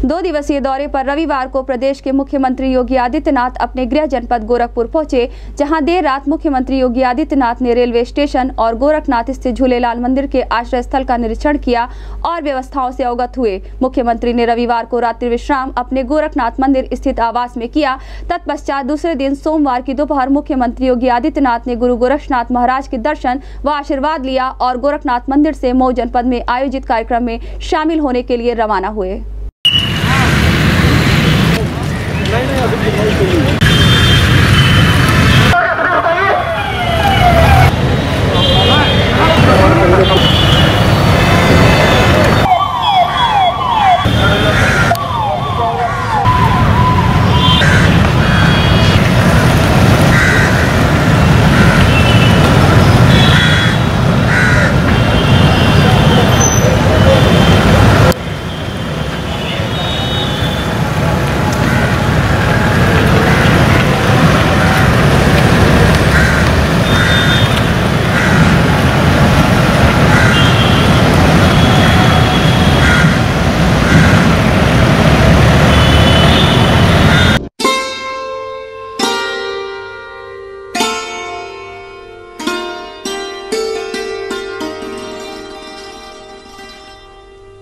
दो दिवसीय दौरे पर रविवार को प्रदेश के मुख्यमंत्री योगी आदित्यनाथ अपने गृह जनपद गोरखपुर पहुँचे, जहाँ देर रात मुख्यमंत्री योगी आदित्यनाथ ने रेलवे स्टेशन और गोरखनाथ स्थित झूलेलाल मंदिर के आश्रय स्थल का निरीक्षण किया और व्यवस्थाओं से अवगत हुए। मुख्यमंत्री ने रविवार को रात्रि विश्राम अपने गोरखनाथ मंदिर स्थित आवास में किया। तत्पश्चात दूसरे दिन सोमवार की दोपहर मुख्यमंत्री योगी आदित्यनाथ ने गुरु गोरखनाथ महाराज के दर्शन व आशीर्वाद लिया और गोरखनाथ मंदिर से मऊ जनपद में आयोजित कार्यक्रम में शामिल होने के लिए रवाना हुए। Não, não, não.